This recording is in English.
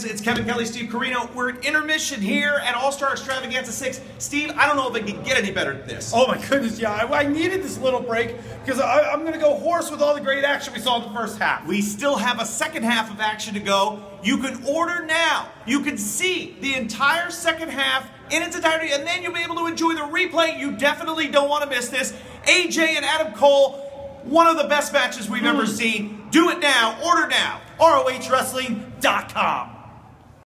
friends. It's Kevin Kelly, Steve Corino. We're at intermission here at All Star Extravaganza 6. Steve, I don't know if I can get any better than this. Oh my goodness, yeah. I, I needed this little break because I, am going to go hoarse with all the great action we saw in the first half. We still have a second half of action to go. You can order now. You can see the entire second half in its entirety, and then you'll be able to enjoy the replay. You definitely don't want to miss this. AJ and Adam Cole, one of the best matches we've ever hmm. seen. Do it now. Order now. ROHWrestling.com.